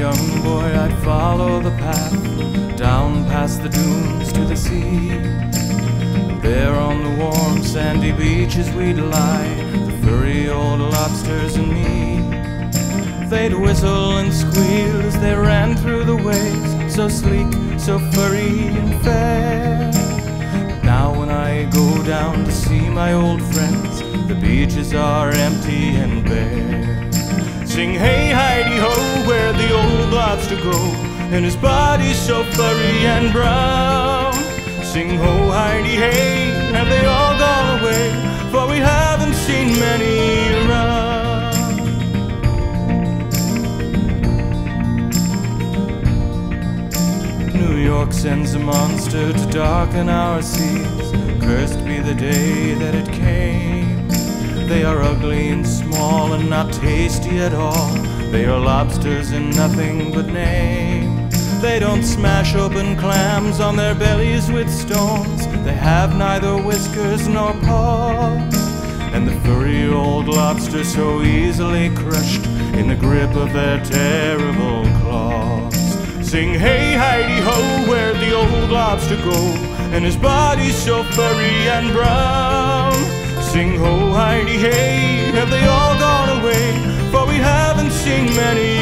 young boy, I'd follow the path down past the dunes to the sea. There on the warm sandy beaches we'd lie, the furry old lobsters and me. They'd whistle and squeal as they ran through the waves, so sleek, so furry and fair. But now when I go down to see my old friends, the beaches are empty and bare. Sing hey, hey old lobster go, and his body's so furry and brown. Sing ho Heidi hey, have they all gone away? For we haven't seen many around. New York sends a monster to darken our seas. Cursed be the day that it came. They are ugly and small and not tasty at all. They are lobsters in nothing but name. They don't smash open clams on their bellies with stones. They have neither whiskers nor paws. And the furry old lobster so easily crushed in the grip of their terrible claws. Sing hey Heidi ho, where'd the old lobster go? And his body's so furry and brown. Sing ho Heidi hey, have they all gone away? For we haven't many